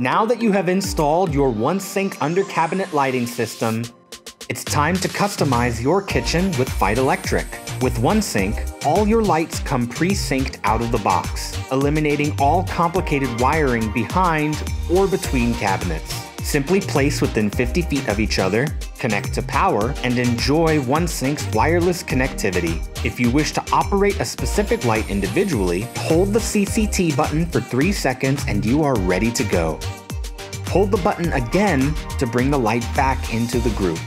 Now that you have installed your OneSync under cabinet lighting system, it's time to customize your kitchen with Feit Electric. With OneSync, all your lights come pre-synced out of the box, eliminating all complicated wiring behind or between cabinets. Simply place within 50 feet of each other, connect to power, and enjoy OneSync's wireless connectivity. If you wish to operate a specific light individually, hold the CCT button for 3 seconds and you are ready to go. Hold the button again to bring the light back into the group.